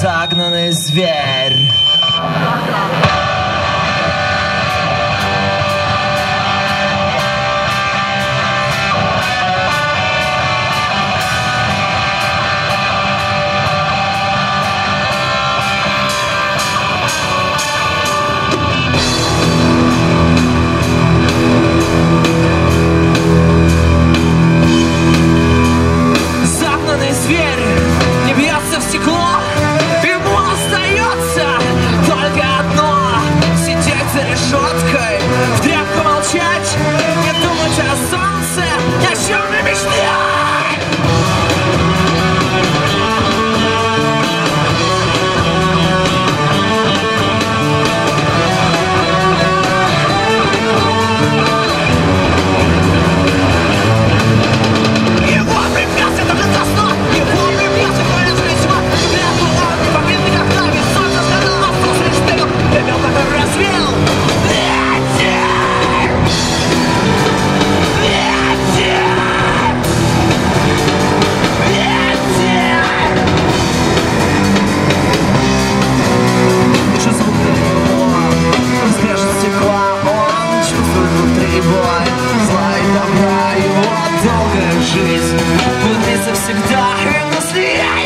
загнанный зверь. жизнь, будто завсегда и навсегда.